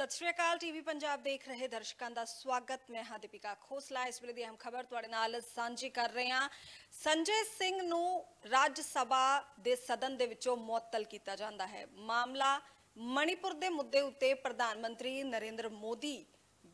ਸਤਿ ਸ਼੍ਰੀ ਅਕਾਲ ਟੀਵੀ ਪੰਜਾਬ ਦੇਖ ਰਹੇ ਦਰਸ਼ਕਾਂ ਦਾ ਸਵਾਗਤ। ਮੈਂ ਹਾਂ ਦੀਪਿਕਾ ਖੋਸਲਾ। ਇਸ ਵੇਲੇ ਦੀ ਅਹਿਮ ਖਬਰ ਤੁਹਾਡੇ ਨਾਲ ਸਾਂਝੀ ਕਰ ਰਹੇ ਹਾਂ। ਸੰਜੇ ਸਿੰਘ ਨੂੰ ਰਾਜ ਸਭਾ ਦੇ ਸਦਨ ਦੇ ਵਿੱਚੋਂ ਮੁਅੱਤਲ ਕੀਤਾ ਜਾਂਦਾ ਹੈ। ਮਾਮਲਾ ਮਣੀਪੁਰ ਦੇ ਮੁੱਦੇ ਉੱਤੇ ਪ੍ਰਧਾਨ ਮੰਤਰੀ ਨਰਿੰਦਰ ਮੋਦੀ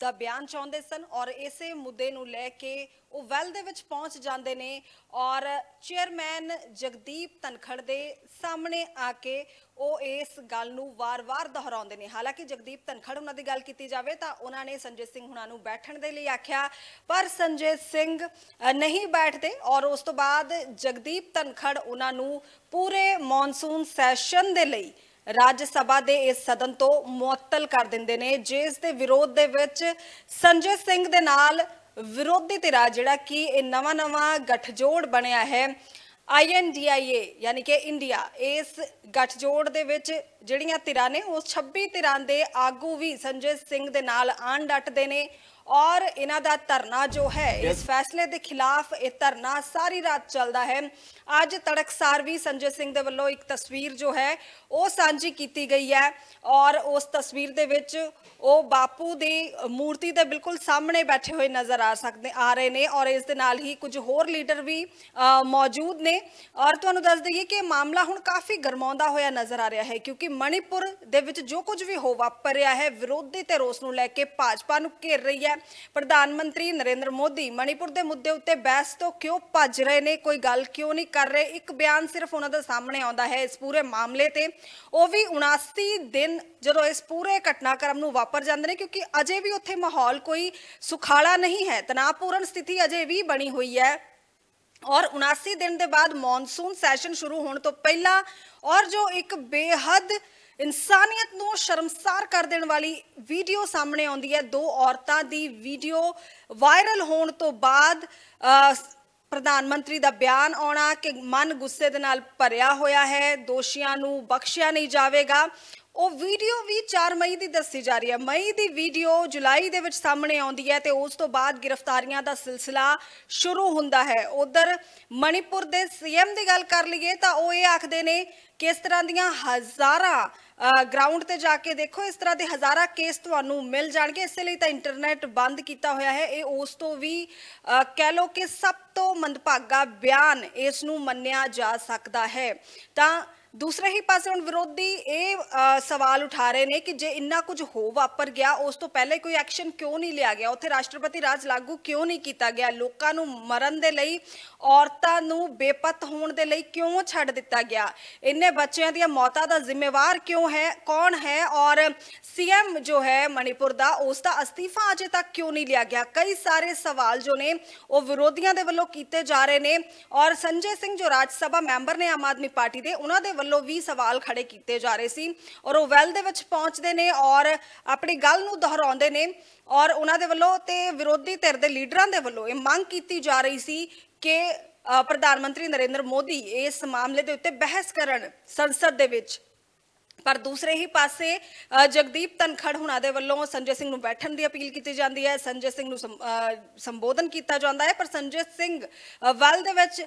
ਦਾ ਬਿਆਨ ਚਾਹੁੰਦੇ ਸਨ ਔਰ ਇਸੇ ਮੁੱਦੇ ਨੂੰ ਲੈ ਕੇ ਉਹ ਵੈਲ ਦੇ ਵਿੱਚ ਪਹੁੰਚ ਜਾਂਦੇ ਨੇ ਔਰ ਚੇਅਰਮੈਨ ਜਗਦੀਪ ਧਨਖੜ ਦੇ ਸਾਹਮਣੇ ਆ ਕੇ ਉਹ ਇਸ ਗੱਲ ਨੂੰ ਵਾਰ-ਵਾਰ ਦੁਹਰਾਉਂਦੇ ਨੇ। ਹਾਲਾਂਕਿ ਜਗਦੀਪ ਧਨਖੜ ਉਹਨਾਂ ਦੀ ਗੱਲ ਕੀਤੀ ਜਾਵੇ ਤਾਂ ਉਹਨਾਂ ਨੇ ਸੰਜੇ ਸਿੰਘ ਹੁਣਾਂ ਨੂੰ ਬੈਠਣ ਦੇ ਲਈ ਆਖਿਆ, ਪਰ ਸੰਜੇ ਸਿੰਘ ਨਹੀਂ ਬੈਠਦੇ ਔਰ ਉਸ ਤੋਂ ਬਾਅਦ ਜਗਦੀਪ ਧਨਖੜ ਉਹਨਾਂ ਨੂੰ ਪੂਰੇ ਮੌਨਸੂਨ ਸੈਸ਼ਨ ਦੇ ਲਈ ਰਾਜ ਸਭਾ ਦੇ ਇਸ ਸਦਨ ਤੋਂ ਮੁਅੱਤਲ ਕਰ ਦਿੰਦੇ ਨੇ, ਜਿਸ ਦੇ ਵਿਰੋਧ ਦੇ ਵਿੱਚ ਸੰਜੇ ਸਿੰਘ ਦੇ ਨਾਲ ਵਿਰੋਧੀ ਧਿਰਾ, ਜਿਹੜਾ ਕਿ ਇਹ ਨਵਾਂ ਨਵਾਂ ਗਠਜੋੜ ਬਣਿਆ ਹੈ। ਆਈਐਨਡੀਆਈਏ ਯਾਨੀ ਕਿ ਇੰਡੀਆ ਇਸ ਗੱਠਜੋੜ ਦੇ ਵਿੱਚ ਜਿਹੜੀਆਂ ਧਿਰਾਂ ਨੇ ਉਹ 26 ਧਿਰਾਂ ਦੇ ਆਗੂ ਵੀ ਸੰਜੇ ਸਿੰਘ ਦੇ ਨਾਲ ਆਣ ਡਟਦੇ ਨੇ। ਔਰ ਇਹਨਾਂ ਦਾ ਧਰਨਾ ਜੋ ਹੈ ਇਸ ਫੈਸਲੇ ਦੇ ਖਿਲਾਫ ਇਹ ਧਰਨਾ ਸਾਰੀ ਰਾਤ ਚੱਲਦਾ ਹੈ। ਅੱਜ ਤੜਕਸਾਰ ਵੀ ਸੰਜੇ ਸਿੰਘ ਦੇ ਵੱਲੋਂ ਇੱਕ ਤਸਵੀਰ ਜੋ ਹੈ ਉਹ ਸਾਂਝੀ ਕੀਤੀ ਗਈ ਹੈ। ਔਰ ਉਸ ਤਸਵੀਰ ਦੇ ਵਿੱਚ ਉਹ ਬਾਪੂ ਦੀ ਮੂਰਤੀ ਦੇ ਬਿਲਕੁਲ ਸਾਹਮਣੇ ਬੈਠੇ ਹੋਏ ਨਜ਼ਰ ਆ ਸਕਦੇ ਆ ਰਹੇ ਨੇ। ਔਰ ਇਸ ਦੇ ਨਾਲ ਹੀ ਕੁਝ ਹੋਰ ਲੀਡਰ ਵੀ ਮੌਜੂਦ ਨੇ। ਔਰ ਤੁਹਾਨੂੰ ਦੱਸ ਦਈਏ ਕਿ ਮਾਮਲਾ ਹੁਣ ਕਾਫੀ ਗਰਮਾਉਂਦਾ ਹੋਇਆ ਨਜ਼ਰ ਆ ਰਿਹਾ ਹੈ, ਕਿਉਂਕਿ ਮਣੀਪੁਰ ਦੇ ਵਿੱਚ ਜੋ ਕੁਝ ਵੀ ਹੋ ਵਾਪਰ ਰਿਹਾ ਹੈ, ਵਿਰੋਧੀ ਤੇ ਰੋਸ ਨੂੰ ਲੈ ਕੇ ਭਾਜਪਾ ਨੂੰ ਘੇਰ ਰਹੀ ਹੈ। ਪ੍ਰਧਾਨ ਮੰਤਰੀ ਨਰਿੰਦਰ ਮੋਦੀ ਮਣੀਪੁਰ ਦੇ ਮੁੱਦੇ ਉੱਤੇ ਬਹਿਸ ਤੋਂ ਕਿਉਂ ਭੱਜ ਰਹੇ ਨੇ, ਕੋਈ ਗੱਲ ਕਿਉਂ ਨਹੀਂ ਕਰ ਰਹੇ? ਇੱਕ ਬਿਆਨ ਸਿਰਫ ਉਹਨਾਂ ਦੇ ਸਾਹਮਣੇ ਆਉਂਦਾ ਹੈ ਇਸ ਪੂਰੇ ਮਾਮਲੇ ਤੇ। ਉਹ ਵੀ 79 ਦਿਨ ਜਦੋਂ ਇਸ ਪੂਰੇ ਘਟਨਾਕ੍ਰਮ ਨੂੰ ਵਾਪਰ ਜਾਂਦੇ ਨੇ, ਕਿਉਂਕਿ ਅਜੇ ਵੀ ਉੱਥੇ ਮਾਹੌਲ ਕੋਈ ਸੁਖਾਲਾ ਨਹੀਂ ਹੈ। ਤਣਾਅਪੂਰਨ ਸਥਿਤੀ ਅਜੇ ਵੀ ਬਣੀ ਹੋਈ ਹੈ। ਔਰ 79 ਦਿਨ ਦੇ ਬਾਅਦ ਮੌਨਸੂਨ ਸੈਸ਼ਨ ਸ਼ੁਰੂ ਹੋਣ ਤੋਂ ਪਹਿਲਾਂ ਔਰ ਜੋ ਇੱਕ ਬੇਹੱਦ ਇਨਸਾਨੀਅਤ ਨੂੰ ਸ਼ਰਮਸਾਰ ਕਰ ਦੇਣ ਵਾਲੀ ਵੀਡੀਓ ਸਾਹਮਣੇ ਆਉਂਦੀ ਹੈ, ਦੋ ਔਰਤਾਂ ਦੀ ਵੀਡੀਓ ਵਾਇਰਲ ਹੋਣ ਤੋਂ ਬਾਅਦ ਪ੍ਰਧਾਨ ਮੰਤਰੀ ਦਾ ਬਿਆਨ ਆਉਣਾ ਕਿ ਮਨ ਗੁੱਸੇ ਦੇ ਨਾਲ ਭਰਿਆ ਹੋਇਆ ਹੈ, ਦੋਸ਼ੀਆਂ ਨੂੰ ਬਖਸ਼ਿਆ ਨਹੀਂ ਜਾਵੇਗਾ। ਉਹ ਵੀਡੀਓ ਵੀ 4 ਮਈ ਦੀ ਦੱਸੀ ਜਾ ਰਹੀ ਹੈ। ਮਈ ਦੀ ਵੀਡੀਓ ਜੁਲਾਈ ਦੇ ਵਿੱਚ ਸਾਹਮਣੇ ਆਉਂਦੀ ਹੈ ਤੇ ਉਸ ਤੋਂ ਬਾਅਦ ਗ੍ਰਿਫਤਾਰੀਆਂ ਦਾ ਸਿਲਸਿਲਾ ਸ਼ੁਰੂ ਹੁੰਦਾ ਹੈ। ਉਧਰ ਮਣੀਪੁਰ ਦੇ ਸੀਐਮ ਦੀ ਗੱਲ ਕਰ ਲਈਏ ਤਾਂ ਉਹ ਇਹ ਆਖਦੇ ਨੇ ਕਿ ਇਸ ਤਰ੍ਹਾਂ ਦੀਆਂ ਹਜ਼ਾਰਾਂ ਗਰਾਊਂਡ ਤੇ ਜਾ ਕੇ ਦੇਖੋ, ਇਸ ਤਰ੍ਹਾਂ ਦੇ ਹਜ਼ਾਰਾਂ ਕੇਸ ਤੁਹਾਨੂੰ ਮਿਲ ਜਾਣਗੇ। ਇਸੇ ਲਈ ਤਾਂ ਇੰਟਰਨੈਟ ਬੰਦ ਕੀਤਾ ਹੋਇਆ ਹੈ। ਇਹ ਉਸ ਤੋਂ ਵੀ ਕਹਿ ਲਓ ਕਿ ਸਭ ਤੋਂ ਮੰਦਭਾਗਾ ਬਿਆਨ ਇਸ ਨੂੰ ਮੰਨਿਆ ਜਾ ਸਕਦਾ ਹੈ। ਤਾਂ ਦੂਸਰੇ ਹੀ ਪਾਸੇ ਹੁਣ ਵਿਰੋਧੀ ਇਹ ਅ, ਸਵਾਲ ਉਠਾ ਰਹੇ ਨੇ ਕਿ ਜੇ ਇੰਨਾ ਕੁਝ ਹੋ ਵਾਪਰ ਗਿਆ ਉਸ ਤੋਂ ਪਹਿਲੇ ਕੋਈ ਐਕਸ਼ਨ ਕਿਉਂ ਨਹੀਂ ਲਿਆ ਗਿਆ ਉੱਥੇ ਰਾਸ਼ਟਰਪਤੀ ਰਾਜ ਲਾਗੂ ਕਿਉਂ ਨਹੀਂ ਕੀਤਾ ਗਿਆ ਲੋਕਾਂ ਨੂੰ ਮਰਨ ਦੇ ਲਈ ਔਰਤਾਂ ਨੂੰ ਬੇਪਤ ਹੋਣ ਦੇ ਲਈ ਕਿਉਂ ਛੱਡ ਦਿੱਤਾ ਗਿਆ ਇੰਨੇ ਬੱਚਿਆਂ ਦੀਆਂ ਮੌਤਾਂ ਦਾ ਜ਼ਿੰਮੇਵਾਰ ਕਿਉਂ ਹੈ ਕੌਣ ਹੈ ਔਰ ਸੀਐਮ ਜੋ ਹੈ ਮਣੀਪੁਰ ਦਾ ਉਸ ਦਾ ਅਸਤੀਫਾ ਅਜੇ ਤੱਕ ਕਿਉਂ ਨਹੀਂ ਲਿਆ ਗਿਆ ਕਈ ਸਾਰੇ ਸਵਾਲ ਜੋ ਨੇ ਉਹ ਵਿਰੋਧੀਆਂ ਦੇ ਵੱਲੋਂ ਕੀਤੇ ਜਾ ਰਹੇ ਨੇ ਔਰ ਸੰਜੇ ਸਿੰਘ ਜੋ ਰਾਜ ਸਭਾ ਮੈਂਬਰ ਨੇ ਆਮ ਆਦਮੀ ਪਾਰਟੀ ਦੇ ਉਹਨਾਂ ਦੇ ਵੱਲੋਂ ਵੀ ਸਵਾਲ ਖੜੇ ਕੀਤੇ ਜਾ ਰਹੇ ਸੀ ਔਰ ਉਹ ਵੈਲ ਦੇ ਵਿੱਚ ਪਹੁੰਚਦੇ ਨੇ ਔਰ ਆਪਣੀ ਗੱਲ ਨੂੰ ਦੁਹਰਾਉਂਦੇ ਨੇ ਔਰ ਉਹਨਾਂ ਦੇ ਵੱਲੋਂ ਤੇ ਵਿਰੋਧੀ ਧਿਰ ਦੇ ਲੀਡਰਾਂ ਦੇ ਵੱਲੋਂ ਇਹ ਮੰਗ ਕੀਤੀ ਜਾ ਰਹੀ ਸੀ ਕਿ ਅ, ਪ੍ਰਧਾਨ ਮੰਤਰੀ ਨਰਿੰਦਰ ਮੋਦੀ ਇਸ ਮਾਮਲੇ ਦੇ ਉੱਤੇ ਬਹਿਸ ਕਰਨ ਸੰਸਦ ਦੇ ਵਿੱਚ ਪਰ ਦੂਸਰੇ ਹੀ ਪਾਸੇ ਜਗਦੀਪ ਧਨਖੜ ਹੁਣਾਂ ਦੇ ਵੱਲੋਂ ਸੰਜੇ ਸਿੰਘ ਨੂੰ ਬੈਠਣ ਦੀ ਅਪੀਲ ਕੀਤੀ ਜਾਂਦੀ ਹੈ। ਸੰਜੇ ਸਿੰਘ ਨੂੰ ਸੰਬੋਧਨ ਕੀਤਾ ਜਾਂਦਾ ਹੈ, ਪਰ ਸੰਜੇ ਸਿੰਘ ਵੱਲ ਦੇ ਵਿੱਚ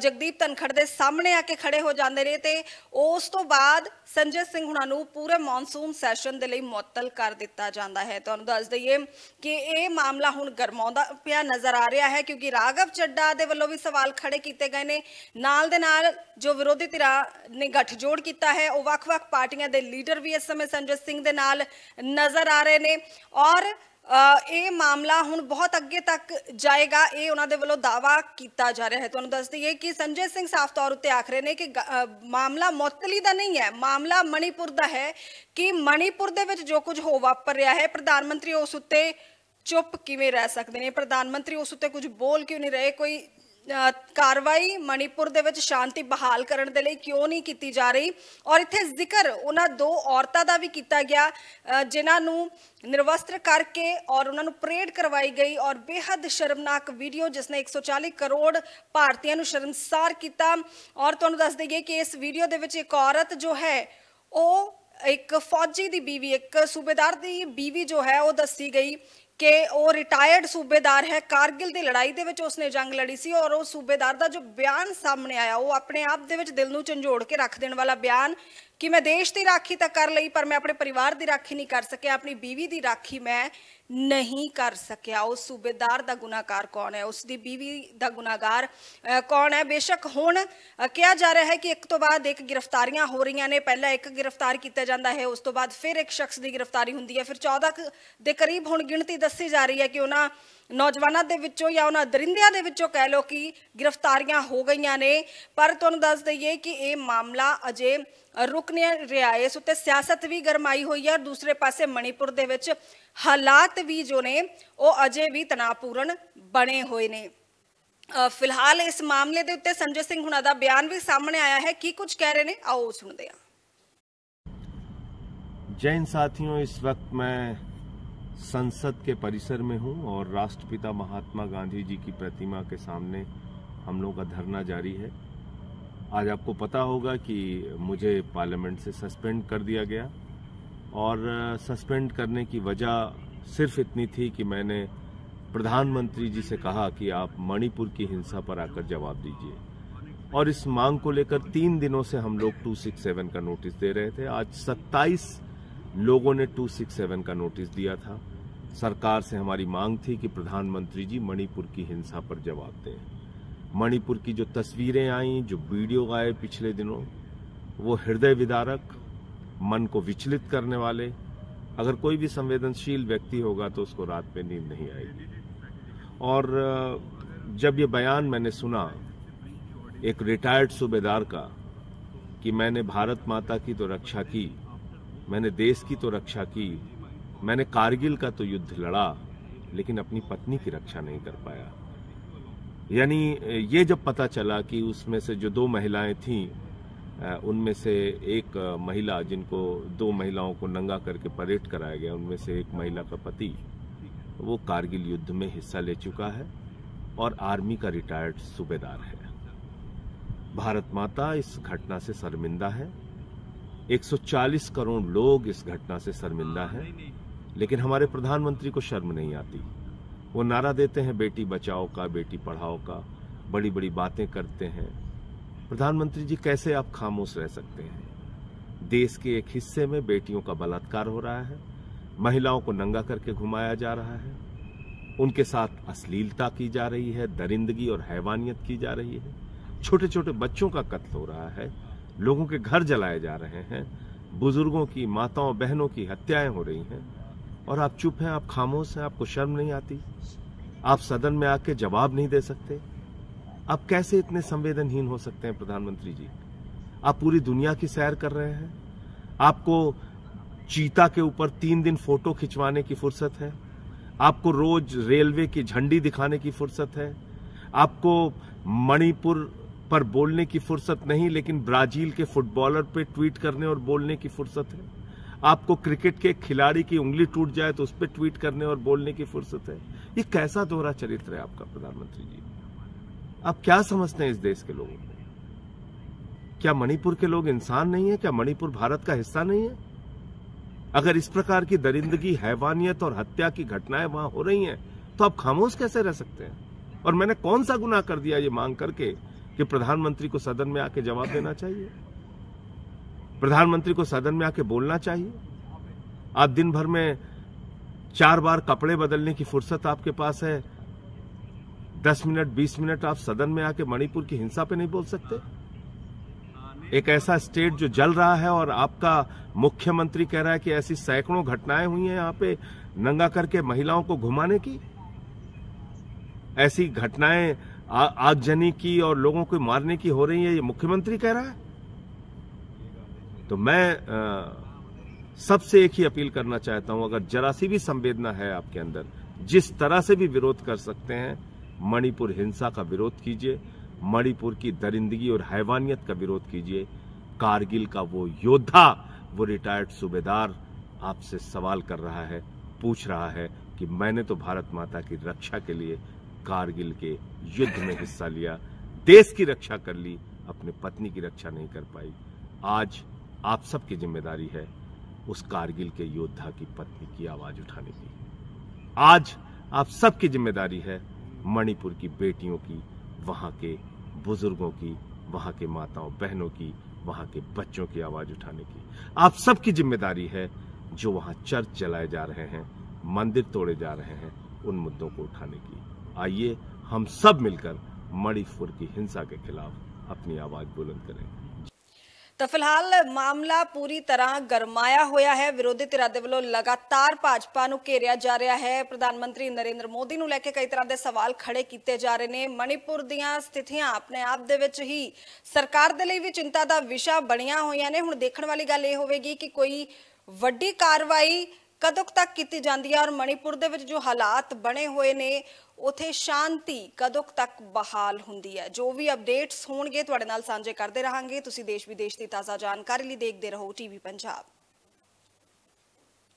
ਜਗਦੀਪ ਧਨਖੜ ਦੇ ਸਾਹਮਣੇ ਆ ਕੇ ਖੜੇ ਹੋ ਜਾਂਦੇ ਨੇ ਤੇ ਉਸ ਤੋਂ ਬਾਅਦ ਸੰਜੇ ਸਿੰਘ ਹੁਣਾਂ ਨੂੰ ਪੂਰੇ ਮੌਨਸੂਨ ਸੈਸ਼ਨ ਦੇ ਲਈ ਮੁਅੱਤਲ ਕਰ ਦਿੱਤਾ ਜਾਂਦਾ ਹੈ। ਤੁਹਾਨੂੰ ਦੱਸ ਦਈਏ ਕਿ ਇਹ ਮਾਮਲਾ ਹੁਣ ਗਰਮਾਉਂਦਾ ਪਿਆ ਨਜ਼ਰ ਆ ਰਿਹਾ ਹੈ, ਕਿਉਂਕਿ ਰਾਘਵ ਚੱਡਾ ਦੇ ਵੱਲੋਂ ਵੀ ਸਵਾਲ ਖੜੇ ਕੀਤੇ ਗਏ ਨੇ। ਨਾਲ ਦੇ ਨਾਲ ਜੋ ਵਿਰੋਧੀ ਧਿਰਾਂ ਨੇ ਗੱਠਜੋੜ ਕੀਤਾ ਹੈ, ਉਹ ਵੱਖ-ਵੱਖ ਪਾਰਟੀਆਂ ਦੇ ਲੀਡਰ ਵੀ ਇਸ ਸਮੇਂ ਸੰਜੇ ਸਿੰਘ ਦੇ ਨਾਲ ਨਜ਼ਰ ਆ ਰਹੇ ਨੇ ਔਰ ਅ, ਇਹ ਮਾਮਲਾ ਹੁਣ ਬਹੁਤ ਅੱਗੇ ਤੱਕ ਜਾਏਗਾ ਇਹ ਉਹਨਾਂ ਦੇ ਵੱਲੋਂ ਦਾਵਾ ਕੀਤਾ ਜਾ ਰਿਹਾ ਹੈ ਤੁਹਾਨੂੰ ਦੱਸ ਦਈਏ ਕਿ ਸੰਜੇ ਸਿੰਘ ਸਾਫ਼ ਤੌਰ ਉੱਤੇ ਆਖ ਰਹੇ ਨੇ ਕਿ ਗ- ਅ, ਮਾਮਲਾ ਮੁਅੱਤਲੀ ਦਾ ਨਹੀਂ ਹੈ ਮਾਮਲਾ ਮਣੀਪੁਰ ਦਾ ਹੈ ਕਿ ਮਣੀਪੁਰ ਦੇ ਵਿੱਚ ਜੋ ਕੁਝ ਹੋ ਵਾਪਰ ਰਿਹਾ ਹੈ ਪ੍ਰਧਾਨ ਮੰਤਰੀ ਉਸ ਉੱਤੇ ਚੁੱਪ ਕਿਵੇਂ ਰਹਿ ਸਕਦੇ ਨੇ ਪ੍ਰਧਾਨ ਮੰਤਰੀ ਉਸ ਉੱਤੇ ਕੁਝ ਬੋਲ ਕਿਉਂ ਨਹੀਂ ਰਹੇ ਕੋਈ ਅ, ਕਾਰਵਾਈ ਮਣੀਪੁਰ ਦੇ ਵਿੱਚ ਸ਼ਾਂਤੀ ਬਹਾਲ ਕਰਨ ਦੇ ਲਈ ਕਿਉਂ ਨਹੀਂ ਕੀਤੀ ਜਾ ਰਹੀ ਔਰ ਇੱਥੇ ਜ਼ਿਕਰ ਉਹਨਾਂ ਦੋ ਔਰਤਾਂ ਦਾ ਵੀ ਕੀਤਾ ਗਿਆ ਅ, ਜਿਨ੍ਹਾਂ ਨੂੰ ਨਿਰਵਸਤਰ ਕਰਕੇ ਔਰ ਉਹਨਾਂ ਨੂੰ ਪਰੇਡ ਕਰਵਾਈ ਗਈ ਔਰ ਬੇਹੱਦ ਸ਼ਰਮਨਾਕ ਵੀਡੀਓ ਜਿਸ ਨੇ 140 ਕਰੋੜ ਭਾਰਤੀਆਂ ਨੂੰ ਸ਼ਰਮਸਾਰ ਕੀਤਾ ਔਰ ਤੁਹਾਨੂੰ ਦੱਸ ਦਈਏ ਕਿ ਇਸ ਵੀਡੀਓ ਦੇ ਵਿੱਚ ਇੱਕ ਔਰਤ ਜੋ ਹੈ ਉਹ ਇੱਕ ਫੌਜੀ ਦੀ ਬੀਵੀ ਇੱਕ ਸੂਬੇਦਾਰ ਦੀ ਬੀਵੀ ਜੋ ਹੈ ਉਹ ਦੱਸੀ ਗਈ ਕਿ ਉਹ ਰਿਟਾਇਰਡ ਸੂਬੇਦਾਰ ਹੈ ਕਾਰਗਿਲ ਦੀ ਲੜਾਈ ਦੇ ਵਿੱਚ ਉਸਨੇ ਜੰਗ ਲੜੀ ਸੀ ਔਰ ਉਹ ਸੂਬੇਦਾਰ ਦਾ ਜੋ ਬਿਆਨ ਸਾਹਮਣੇ ਆਇਆ ਉਹ ਆਪਣੇ ਆਪ ਦੇ ਵਿੱਚ ਦਿਲ ਨੂੰ ਝੰਜੋੜ ਕੇ ਰੱਖ ਦੇਣ ਵਾਲਾ ਬਿਆਨ ਕਿ ਮੈਂ ਦੇਸ਼ ਦੀ ਰਾਖੀ ਤਾਂ ਕਰ ਲਈ ਪਰ ਮੈਂ ਆਪਣੇ ਪਰਿਵਾਰ ਦੀ ਰਾਖੀ ਨਹੀਂ ਕਰ ਸਕਿਆ ਆਪਣੀ ਬੀਵੀ ਦੀ ਰਾਖੀ ਮੈਂ ਨਹੀਂ ਕਰ ਸਕਿਆ ਉਸ ਸੂਬੇਦਾਰ ਦਾ ਗੁਨਾਹਗਾਰ ਕੌਣ ਹੈ ਉਸ ਦੀ ਬੀਵੀ ਦਾ ਗੁਨਾਹਗਾਰ ਅ, ਕੌਣ ਹੈ ਬੇਸ਼ੱਕ ਹੁਣ ਅ, ਕਿਹਾ ਜਾ ਰਿਹਾ ਹੈ ਕਿ ਇੱਕ ਤੋਂ ਬਾਅਦ ਇੱਕ ਗ੍ਰਿਫਤਾਰੀਆਂ ਹੋ ਰਹੀਆਂ ਨੇ ਪਹਿਲਾਂ ਇੱਕ ਗ੍ਰਿਫਤਾਰ ਕੀਤਾ ਜਾਂਦਾ ਹੈ ਉਸ ਤੋਂ ਬਾਅਦ ਫਿਰ ਇੱਕ ਸ਼ਖਸ ਦੀ ਗ੍ਰਿਫਤਾਰੀ ਹੁੰਦੀ ਹੈ ਫਿਰ 14 ਕੁ ਦੇ ਕਰੀਬ ਹੁਣ ਗਿਣਤੀ ਦੱਸੀ ਜਾ ਰਹੀ ਹੈ ਕਿ ਉਹਨਾਂ ਨੌਜਵਾਨਾਂ ਦੇ ਵਿੱਚੋਂ ਜਾਂ ਉਹਨਾਂ ਦਰਿੰਦਿਆਂ ਦੇ ਵਿੱਚੋਂ ਕਹਿ ਲਓ ਕਿ ਗ੍ਰਿਫਤਾਰੀਆਂ ਹੋ ਗਈਆਂ ਨੇ ਪਰ ਤੁਹਾਨੂੰ ਦੱਸ ਦਈਏ ਕਿ ਇਹ ਮਾਮਲਾ ਅਜੇ ਰੁਕ ਨਹੀਂ ਰਿਹਾ ਇਸ ਉੱਤੇ ਸਿਆਸਤ ਵੀ ਗਰਮਾਈ ਹੋਈ ਹੈ ਔਰ ਦੂਸਰੇ ਪਾਸੇ ਮਣੀਪੁਰ ਦੇ ਵਿੱਚ ਹਾਲਾਤ ਵੀ ਜੋ ਨੇ ਉਹ ਅਜੇ ਵੀ ਤਣਾਅਪੂਰਨ ਬਣੇ ਹੋਏ ਨੇ ਅ, ਫਿਲਹਾਲ ਇਸ ਮਾਮਲੇ ਦੇ ਉੱਤੇ ਸੰਜੇ ਸਿੰਘ ਹੁਣਾਂ ਦਾ ਬਿਆਨ ਵੀ ਸਾਹਮਣੇ ਆਇਆ ਹੈ ਕੀ ਕੁਝ ਕਹਿ ਰਹੇ ਨੇ ਆਓ ਉਹ ਸੁਣਦੇ ਹਾਂ जैन साथियों इस वक्त मैं संसद के परिसर में हूँ और राष्ट्रपिता महात्मा गांधी जी की प्रतिमा के सामने हम लोगों का धरना जारी है। आज आपको पता होगा कि मुझे पार्लियामेंट से सस्पेंड कर दिया गया और सस्पेंड करने की वजह सिर्फ़ इतनी थी कि मैंने प्रधानमंत्री जी से कहा कि आप मणिपुर की हिंसा पर आकर जवाब दीजिए। और इस मांग को लेकर तीन दिनों से हम लोग 267 का नोटिस दे रहे थे। आज 27 लोगों ने 267 का नोटिस दिया था। सरकार से हमारी मांग थी कि प्रधानमंत्री जी मणिपुर की हिंसा पर जवाब दें। मणिपुर की जो तस्वीरें आई, जो वीडियो आए पिछले दिनों, वो हृदय विदारक, मन को विचलित करने वाले। अगर कोई भी संवेदनशील व्यक्ति होगा तो उसको रात में नींद नहीं आएगी। और, जब ये बयान मैंने सुना, एक रिटायर्ड सूबेदार का, कि मैंने भारत माता की तो रक्षा की मैंने देश की तो रक्षा की, मैंने कारगिल का तो युद्ध लड़ा, लेकिन अपनी पत्नी की रक्षा नहीं कर पाया। यानी, ये जब पता चला कि उसमें से जो दो महिलाएँ थीं उनमें से एक महिला जिनको दो महिलाओं को नंगा करके परेड कराया गया, उनमें से एक महिला का पति, वो कारगिल युद्ध में हिस्सा ले चुका है और आर्मी का रिटायर्ड सूबेदार है। भारत माता इस घटना से शर्मिंदा है। 140 करोड़ लोग इस घटना से शर्मिंदा हैं। लेकिन हमारे प्रधानमंत्री को शर्म नहीं आती। वो नारा देते हैं, बेटी बचाओ का, बेटी पढ़ाओ का बड़ी बड़ी बातें करते हैं। प्रधानमंत्री जी, कैसे आप खामोश रह सकते हैं? देश के एक हिस्से में बेटियों का बलात्कार हो रहा है, महिलाओं को नंगा करके घुमाया जा रहा है, उनके साथ अश्लीलता की जा रही है, दरिंदगी और हैवानियत की जा रही है छोटे छोटे बच्चों का कत्ल हो रहा है लोगों के घर जलाए जा रहे हैं, बुज़ुर्गों की माताओं, बहनों की हत्याएँ हो रही हैं, और आप चुप हैं, आप खामोश हैं, आपको शर्म नहीं आती? आप सदन में आके जवाब नहीं दे सकते? आप कैसे इतने संवेदनहीन हो सकते हैं, प्रधानमंत्री जी? आप पूरी दुनिया की सैर कर रहे हैं? आपको चीता के ऊपर तीन दिन फ़ोटो खिंचवाने की फुर्सत है? आपको रोज रेलवे की झंडी दिखाने की फुर्सत है? आपको मणिपुर पर बोलने की फुर्सत नहीं, लेकिन ब्राज़ील के फुटबॉलर पे ट्वीट करने और बोलने की फुर्सत है। आपको क्रिकेट के खिलाड़ी की उंगली टूट जाए तो उस पर ट्वीट करने और बोलने की फुर्सत है। ये कैसा दोहरा चरित्र है आपका, प्रधानमंत्री जी? आप क्या समझते हैं इस देश के लोगों को? क्या मणिपुर के लोग इंसान नहीं है? क्या मणिपुर भारत का हिस्सा नहीं है? अगर इस प्रकार की दरिंदगी, हैवानियत और हत्या की घटनाएँ वहाँ हो रही हैं तो आप खामोश कैसे रह सकते हैं? और मैंने कौन सा गुनाह कर दिया, ये मांग करके? कि प्रधानमंत्री को सदन में आके जवाब देना चाहिए? प्रधानमंत्री को सदन में आके बोलना चाहिए? आप दिन भर में चार बार कपड़े बदलने की फुर्सत आपके पास है? दस मिनट, बीस मिनट आप सदन में आके मणिपुर की हिंसा पे नहीं बोल सकते? एक ऐसा स्टेट जो जल रहा है और आपका मुख्यमंत्री कह रहा है कि ऐसी सैकड़ों घटनाएँ हुई हैं यहाँ पे नंगा करके महिलाओं को घुमाने की? ऐसी घटनाएँ आगजनी की और लोगों को मारने की हो रही है, ये मुख्यमंत्री कह रहा है? तो मैं सबसे एक ही अपील करना चाहता हूँ, अगर जरा सी भी संवेदना है आपके अंदर, जिस तरह से भी विरोध कर सकते हैं, मणिपुर हिंसा का विरोध कीजिए, मणिपुर की दरिंदगी और हैवानियत का विरोध कीजिए, कारगिल का वो योद्धा, वो रिटायर्ड सूबेदार आपसे सवाल कर रहा है, पूछ रहा है कि मैंने तो भारत माता की रक्षा के लिए कारगिल के युद्ध में हिस्सा लिया, देश की रक्षा कर ली, अपने पत्नी की रक्षा नहीं कर पाई। आज आप सबकी ज़िम्मेदारी है उस कारगिल के योद्धा की पत्नी की आवाज़ उठाने की। आज आप सबकी ज़िम्मेदारी है मणिपुर की बेटियों की, वहाँ के बुज़ुर्गों की, वहाँ के माताओं, बहनों की, वहाँ के बच्चों की आवाज़ उठाने की। आप सबकी ज़िम्मेदारी है जो वहाँ चर्च चलाए जा रहे हैं, मंदिर तोड़े जा रहे हैं, उन मुद्दों को उठाने की। आइए हम सब मिलकर मणिपुर की हिंसा के खिलाफ अपनी आवाज बुलंद करें ਤਾਂ ਫਿਲਹਾਲ ਮਾਮਲਾ ਪੂਰੀ ਤਰ੍ਹਾਂ ਗਰਮਾਇਆ ਹੋਇਆ ਹੈ ਵਿਰੋਧੀ ਧਿਰਾਂ ਦੇ ਵੱਲੋਂ ਲਗਾਤਾਰ ਭਾਜਪਾ ਨੂੰ ਘੇਰਿਆ ਜਾ ਰਿਹਾ ਹੈ ਪ੍ਰਧਾਨ ਮੰਤਰੀ ਨਰਿੰਦਰ ਮੋਦੀ ਨੂੰ ਲੈ ਕੇ ਕਈ ਤਰ੍ਹਾਂ ਦੇ ਸਵਾਲ ਖੜੇ ਕੀਤੇ ਜਾ ਰਹੇ ਨੇ ਮਣੀਪੁਰ ਦੀਆਂ ਸਥਿਤੀਆਂ ਆਪਣੇ ਆਪ ਦੇ ਵਿੱਚ ਹੀ ਸਰਕਾਰ ਦੇ ਲਈ ਵੀ ਚਿੰਤਾ ਦਾ ਵਿਸ਼ਾ ਬਣੀਆਂ ਹੋਈਆਂ ਨੇ ਹੁਣ ਦੇਖਣ ਵਾਲੀ ਗੱਲ ਇਹ ਹੋਵੇਗੀ ਕਿ ਕੋਈ ਵੱਡੀ ਕਾਰਵਾਈ ਕਦੋਂ ਕੁ ਤੱਕ ਕੀਤੀ ਜਾਂਦੀ ਹੈ ਔਰ ਮਣੀਪੁਰ ਦੇ ਵਿੱਚ ਜੋ ਹਾਲਾਤ ਬਣੇ ਹੋਏ ਨੇ ਉਥੇ ਸ਼ਾਂਤੀ ਕਦੋਂ ਕੁ ਤੱਕ ਬਹਾਲ ਹੁੰਦੀ ਹੈ ਜੋ ਵੀ ਅਪਡੇਟਸ ਹੋਣਗੇ ਤੁਹਾਡੇ ਨਾਲ ਸਾਂਝੇ ਕਰਦੇ ਰਹਾਂਗੇ ਤੁਸੀਂ ਦੇਸ਼ ਵਿਦੇਸ਼ ਦੀ ਤਾਜ਼ਾ ਜਾਣਕਾਰੀ ਲਈ ਦੇਖਦੇ ਰਹੋ ਟੀਵੀ ਪੰਜਾਬ